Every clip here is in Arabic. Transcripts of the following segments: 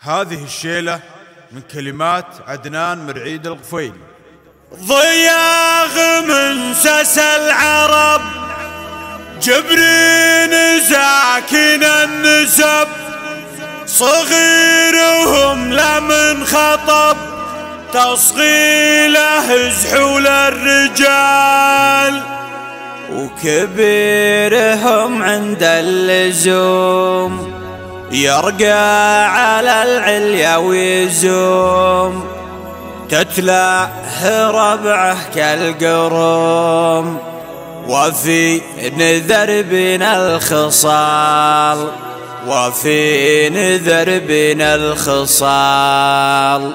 هذه الشيلة من كلمات عدنان مرعيد الغفيل ضياغ من سس العرب جبرين زاكن النسب صغيرهم لمن خطب تصغيله زحول الرجال وكبيرهم عند اللزوم يرقى على العليا ويزوم تتلاه ربعه كالقروم وفي نذر بين الخصال وفي نذر بين الخصال.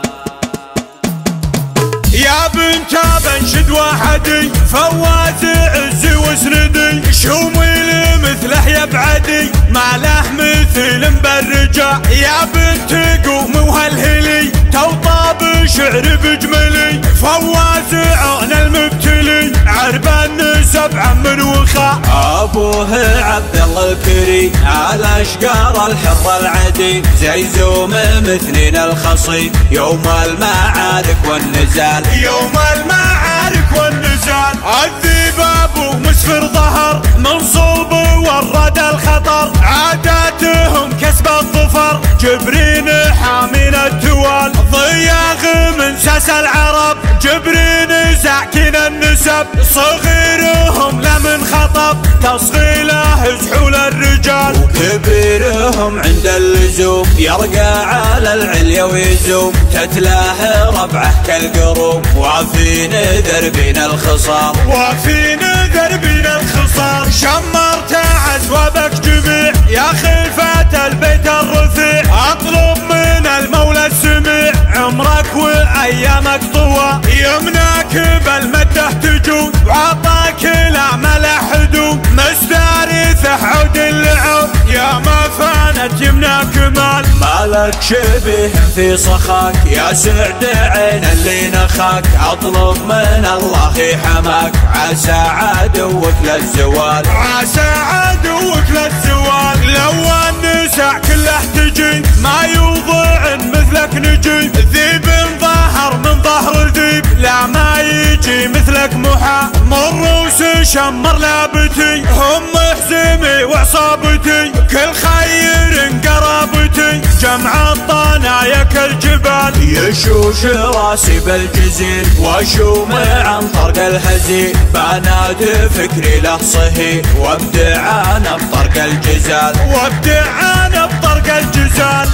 يا بنت بنشد واحدي فواز عز وسندي شومي مثله يبعدي ما له مبرجة يا بنت قوم وهالهلي توطى بشعر بجملي. فواز عون المبتلي. عرب النسب عم وخا. أبوه عبد الله الكري على اشقار الحر العدي. زي زوم مثنين الخصي. يوم المعارك والنزال. يوم المعارك والنزال. الذيب أبو مسفر ظهر. جبرين حامين التوال ضياغ من ساس العرب. جبرين زاكين النسب. صغيرهم لمن خطب. تصغيله زحول الرجال. وكبيرهم عند اللزوم. يرقى على العليا ويزوم. تتلاه ربعه كالقروم. وفي نذر بين الخصام. وفي نذر بين الخصام. شمرت عزوبك جميع يا خلفة البيت الرفيع. أطلب عمرك وايامك طوى يمناك بالمده تجود وعطاك الامل حدود مستارثه عود اللعب يا ما فانت يمنا كمال مالك شبيه في صخاك. يا سعد عين اللي نخاك. اطلب من الله حماك. عسى عدوك للزوال عسى عدوك للزوال لو النساء كله تجي شمر لابتي هم حزمي وعصابتي كل خير قرابتي جمع الطنايا كالجبال يشوش راسي بالجزيل واشوم عن طرق الهزيل بنادي فكري له صهي وابدع أنا بطرق الجزال وابدع أنا بطرق الجزال